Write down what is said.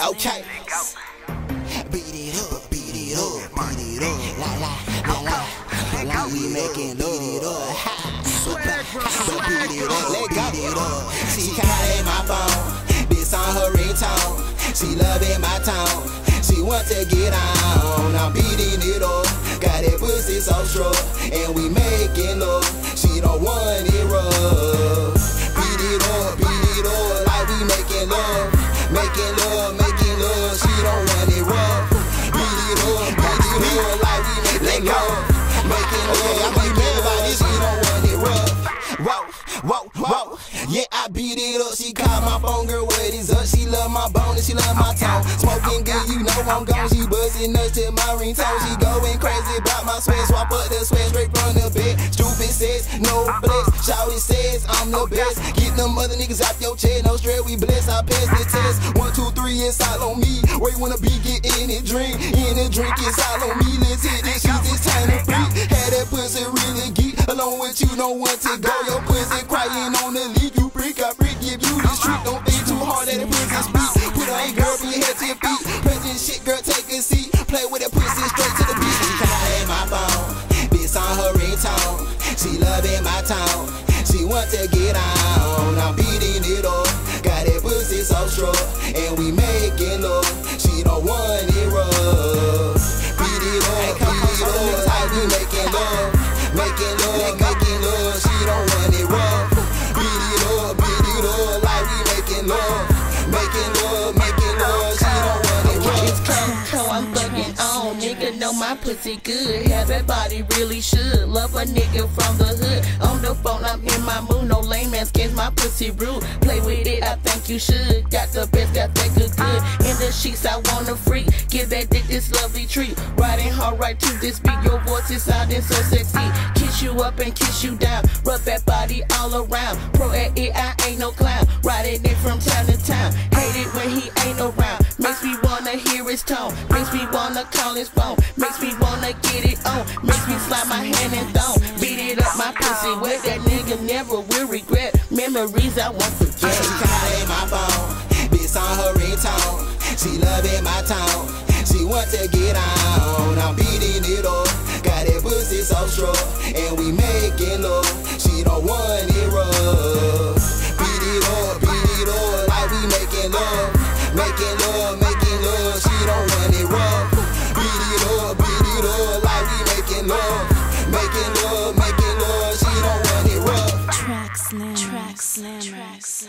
Okay. Beat it up, beat it up, beat it up. La la, la la. La we making love. Beat it up. Swag, beat it up, let go. Beat it up. She calling my phone. This on her ringtone. She loving my tone. She want to get on. I'm beating it up. Got that pussy so strong. And we making love. She don't want it rough. Smoking good, you know I'm gone. She buzzing nuts to my ringtone. She going crazy about my sweat. Swap up the sweat straight from the bed. Stupid says, no flex. Shouty says, I'm the best. Get them other niggas out your chair. No stress, we bless. I pass the test. One, two, three, it's all on me. Where you wanna be, get in and drink. In and drink, it's all on me. Let's hit this shit, it's time to freak. Had that pussy Play with that pussy straight to the beat. She calling my phone. This on her ringtone. She loving my tone. She want to get on. I'm beating it up. Got that pussy so strong. And we making love. She don't want it rough. Beat it up, beat it up. Like we making know my pussy good. Have that body really should. Love a nigga from the hood. On the phone, I'm in my mood. No lame man skins my pussy rude. Play with it, I think you should. Got the best, got that good good. In the sheets, I wanna freak. Give that dick this lovely treat. Riding hard right to this beat. Your voice is sounding so sexy. Kiss you up and kiss you down. Rub that body all around. Pro at it, I ain't no clown. Riding it from town to town. Hate it when he ain't around. Makes me wanna hear his tone. Makes me wanna call his phone. It on. Makes me slide my hand and thumb. Beat it up my pussy. Where that nigga never will regret. Memories I won't forget. Calling my phone, Bitch on her ringtone. She loving my tone, she want to get on. I'm beating it up, got that pussy so strong, and we rough.